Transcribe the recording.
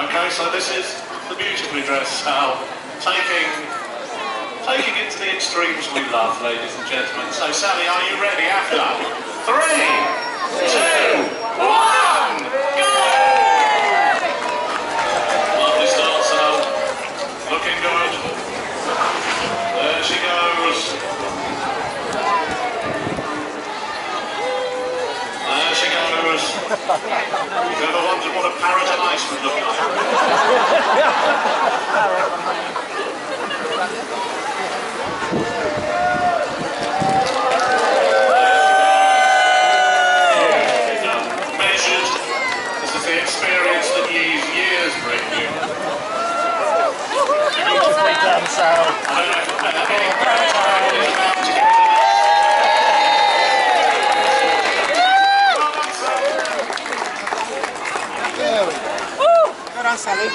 Okay, so this is the beautifully dressed Sal, taking, taking it to the extremes we love, ladies and gentlemen. So Sally, are you ready? After three, two, one, go! Lovely start, Sal. Looking good. There she goes. There she goes. You've ever wondered what a ice would look like? This is the experience that years, years bring you. Done. Good on, Sally.